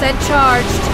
100% charged.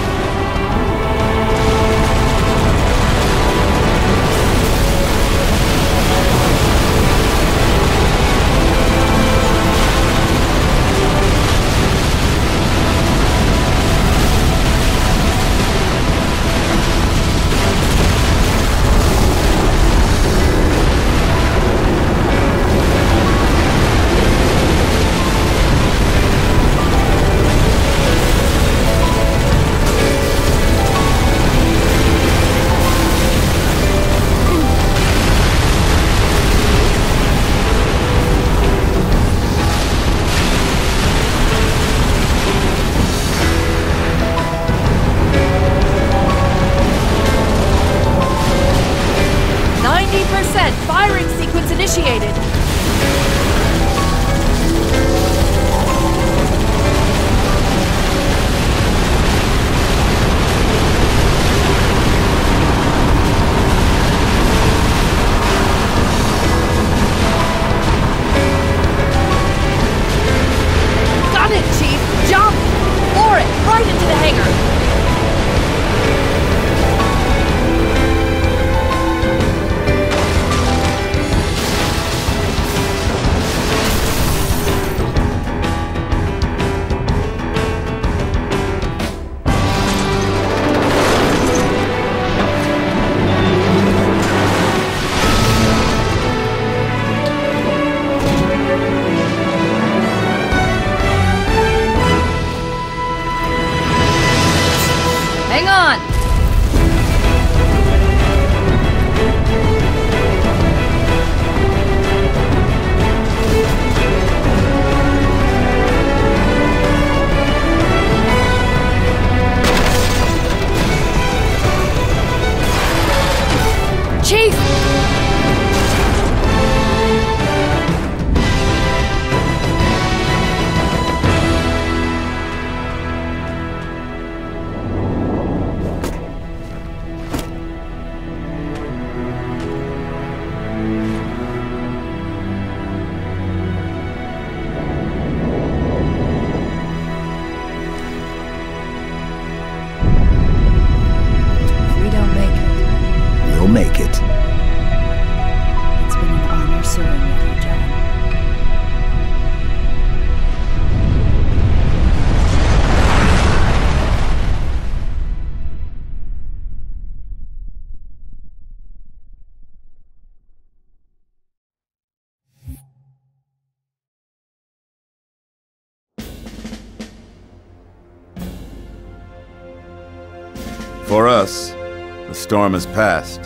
For us, the storm has passed.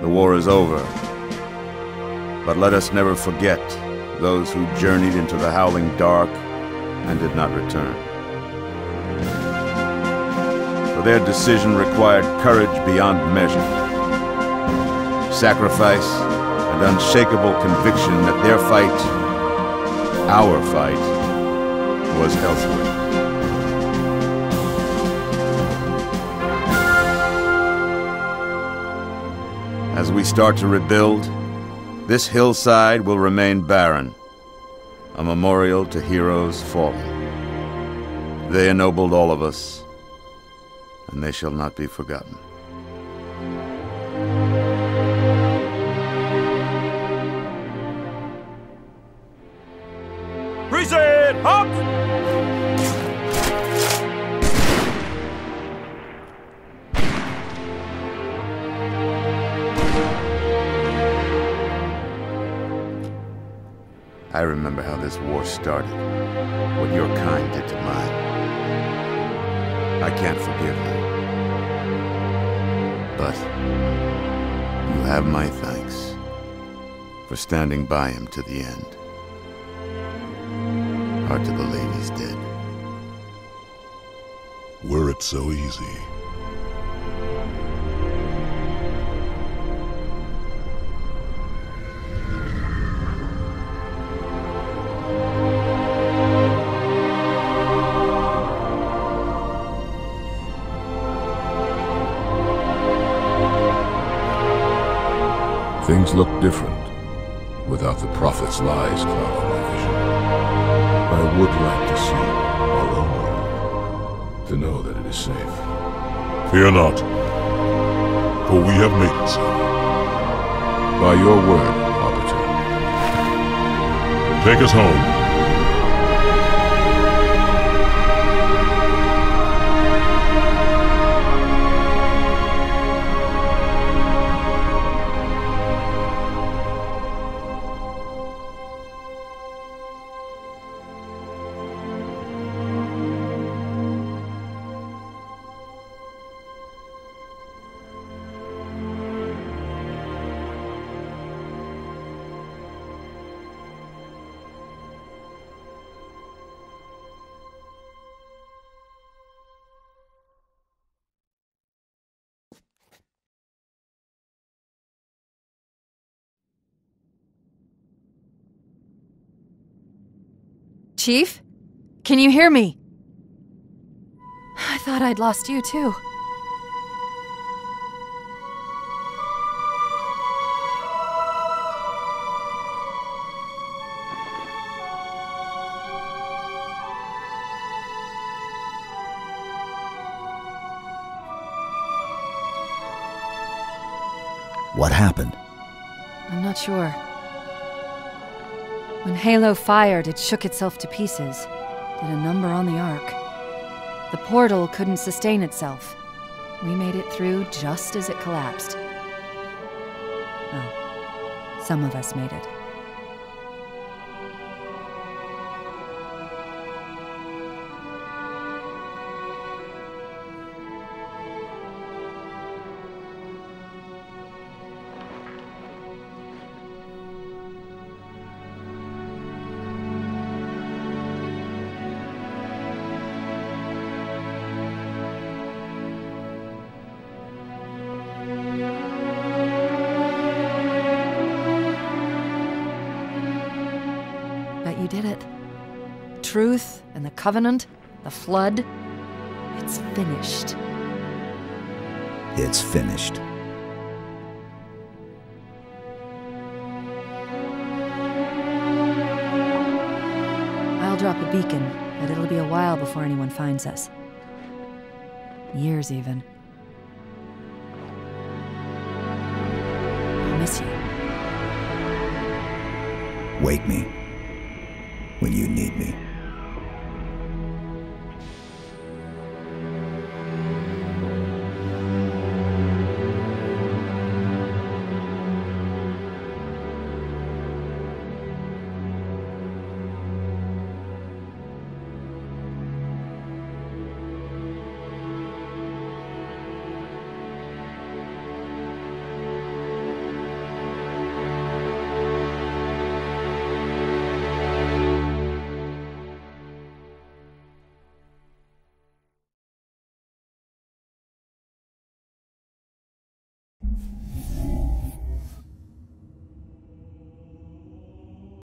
The war is over. But let us never forget those who journeyed into the howling dark and did not return. For their decision required courage beyond measure, sacrifice, and unshakable conviction that their fight, our fight, was elsewhere. As we start to rebuild, this hillside will remain barren, a memorial to heroes fallen. They ennobled all of us, and they shall not be forgotten. Present! Up! Remember how this war started, what your kind did to mine. I can't forgive you. But you have my thanks for standing by him to the end. Hard to believe he's dead. Were it so easy. Things look different without the prophet's lies clouding my vision. I would like to see our own world to know that it is safe. Fear not, for we have made it so. By your word, Arbiter. Take us home. Chief? Can you hear me? I thought I'd lost you too. What happened? I'm not sure. When Halo fired, it shook itself to pieces. Did a number on the Ark. The portal couldn't sustain itself. We made it through just as it collapsed. Oh, some of us made it. Truth and the Covenant, the Flood, it's finished. It's finished. I'll drop a beacon, but it'll be a while before anyone finds us. Years, even. I'll miss you. Wake me when you need me.